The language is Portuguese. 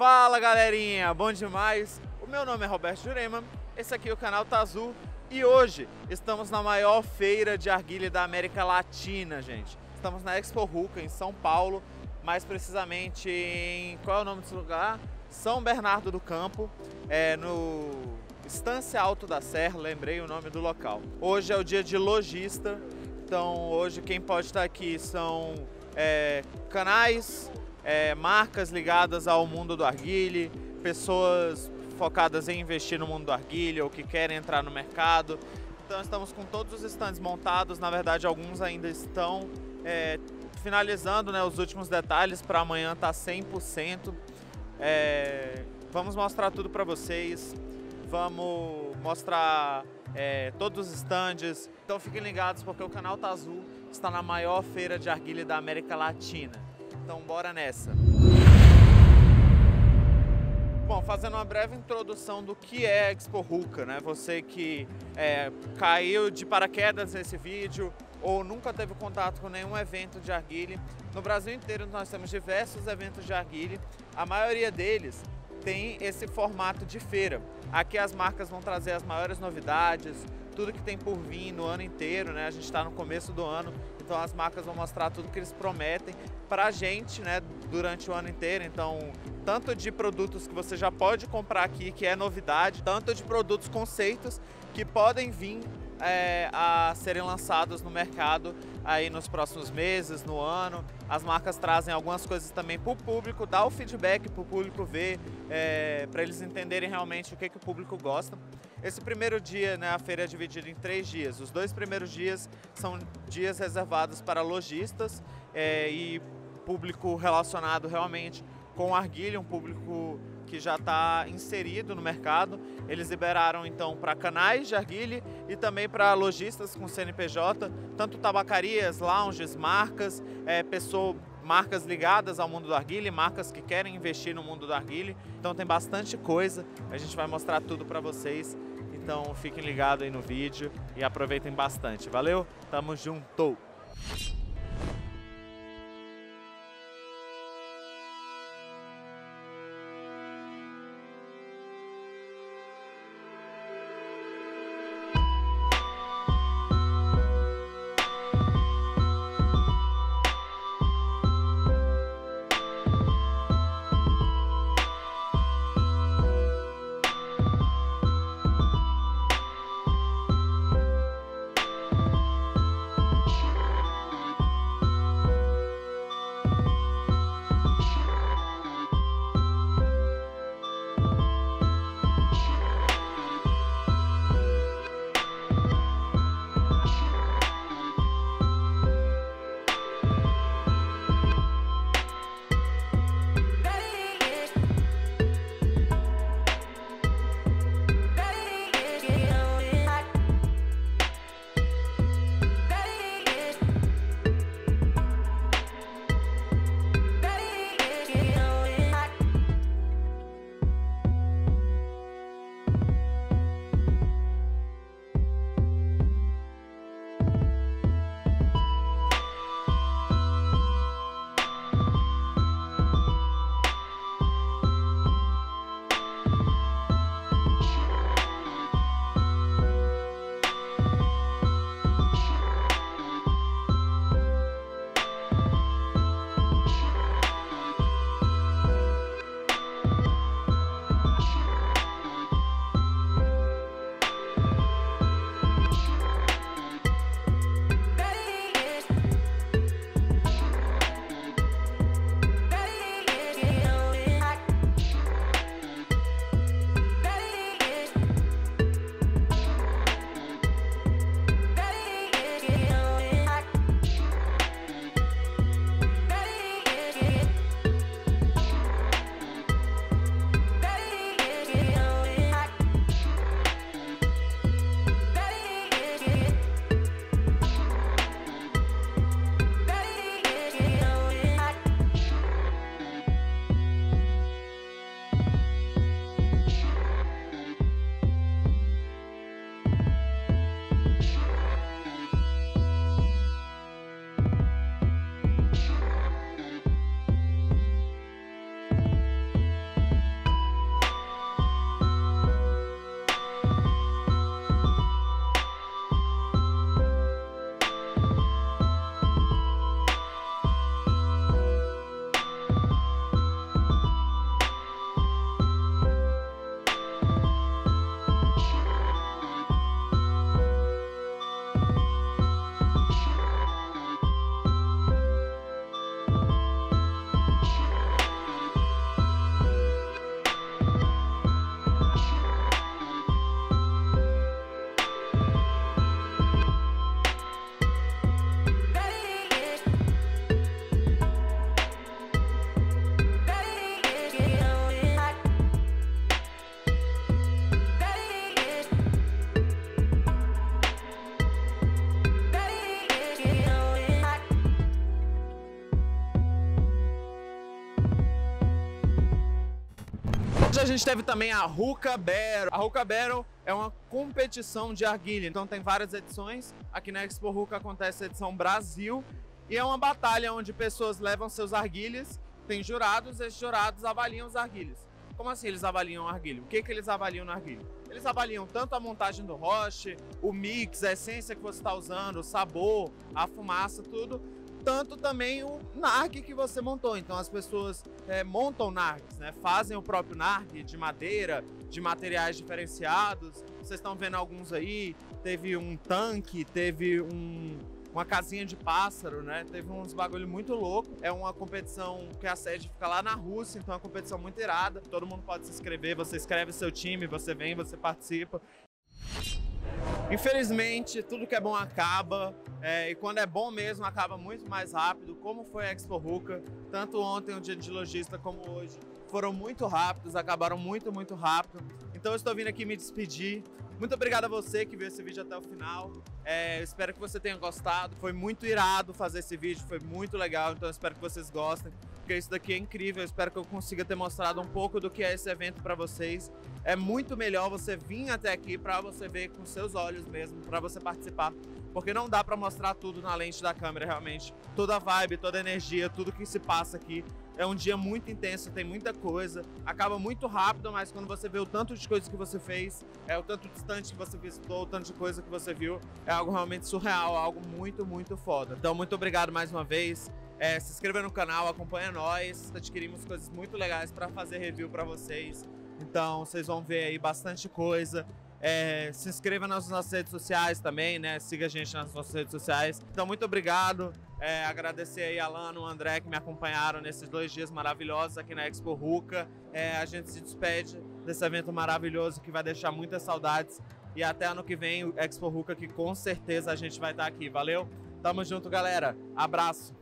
Fala galerinha, bom demais? O meu nome é Roberto Jurema, esse aqui é o canal Tazul e hoje estamos na maior feira de arguilha da América Latina, gente. Estamos na Expo Ruca, em São Paulo, mais precisamente em... qual é o nome desse lugar? São Bernardo do Campo, é no Estância Alto da Serra, lembrei o nome do local. Hoje é o dia de lojista, então hoje quem pode estar aqui são é, canais, é, marcas ligadas ao mundo do arguile, pessoas focadas em investir no mundo do arguile ou que querem entrar no mercado. Então estamos com todos os stands montados, na verdade alguns ainda estão é, finalizando né, os últimos detalhes para amanhã estar tá 100%. É, vamos mostrar tudo para vocês, vamos mostrar é, todos os stands. Então fiquem ligados porque o canal Tá Azul está na maior feira de arguilha da América Latina. Então bora nessa! Bom, fazendo uma breve introdução do que é Expo Ruca, né? Você que é, caiu de paraquedas nesse vídeo ou nunca teve contato com nenhum evento de arguile. No Brasil inteiro nós temos diversos eventos de arguile. A maioria deles tem esse formato de feira. Aqui as marcas vão trazer as maiores novidades, tudo que tem por vir no ano inteiro, né? A gente está no começo do ano, então as marcas vão mostrar tudo que eles prometem para a gente, né? Durante o ano inteiro. Então, tanto de produtos que você já pode comprar aqui, que é novidade, tanto de produtos conceitos que podem vir é, a serem lançados no mercado aí nos próximos meses, no ano. As marcas trazem algumas coisas também para o público, dá o feedback para o público ver, é, para eles entenderem realmente o que, que o público gosta. Esse primeiro dia, né, a feira é dividida em três dias. Os dois primeiros dias são dias reservados para lojistas é, e público relacionado realmente com arguilha, um público que já está inserido no mercado. Eles liberaram então para canais de arguilha e também para lojistas com CNPJ, tanto tabacarias, lounges, marcas, é, pessoa, marcas ligadas ao mundo do arguilha, marcas que querem investir no mundo do arguilha. Então tem bastante coisa, a gente vai mostrar tudo para vocês. Então fiquem ligados aí no vídeo e aproveitem bastante. Valeu? Tamo junto! Gente teve também a Ruka Battle. A Ruka Battle é uma competição de argilha, então tem várias edições. Aqui na Expo Ruka acontece a edição Brasil e é uma batalha onde pessoas levam seus arguilhas, tem jurados, esses jurados avaliam os arguilhas. Como assim eles avaliam o arguilho? O que, que eles avaliam no arguilho? Eles avaliam tanto a montagem do roche, o mix, a essência que você está usando, o sabor, a fumaça, tudo tanto também o narg que você montou. Então as pessoas é, montam nargs, né? fazem o próprio narg de madeira, de materiais diferenciados. Vocês estão vendo alguns aí. Teve um tanque, teve um, uma casinha de pássaro, né? Teve uns bagulho muito louco. É uma competição que a sede fica lá na Rússia, então é uma competição muito irada. Todo mundo pode se inscrever, você escreve seu time, você vem, você participa. Infelizmente, tudo que é bom acaba, é, e quando é bom mesmo, acaba muito mais rápido, como foi a Expo Ruka, tanto ontem, o dia de lojista, como hoje, foram muito rápidos, acabaram muito, muito rápido. Então eu estou vindo aqui me despedir. Muito obrigado a você que viu esse vídeo até o final. É, espero que você tenha gostado. Foi muito irado fazer esse vídeo, foi muito legal, então espero que vocês gostem porque isso daqui é incrível. Eu espero que eu consiga ter mostrado um pouco do que é esse evento para vocês. É muito melhor você vir até aqui para você ver com seus olhos mesmo, para você participar, porque não dá para mostrar tudo na lente da câmera realmente. Toda a vibe, toda a energia, tudo que se passa aqui. É um dia muito intenso, tem muita coisa, acaba muito rápido, mas quando você vê o tanto de coisas que você fez, é o tanto distante que você visitou, o tanto de coisa que você viu, é algo realmente surreal, algo muito, muito foda. Então, muito obrigado mais uma vez. É, se inscreva no canal, acompanha nós. Adquirimos coisas muito legais para fazer review para vocês. Então vocês vão ver aí bastante coisa. É, se inscreva nas nossas redes sociais também, né? Siga a gente nas nossas redes sociais. Então, muito obrigado. É, agradecer aí a Lano o André que me acompanharam nesses dois dias maravilhosos aqui na Expo Ruca. É, a gente se despede desse evento maravilhoso que vai deixar muitas saudades. E até ano que vem, o Expo Ruca, que com certeza a gente vai estar aqui. Valeu? Tamo junto, galera. Abraço.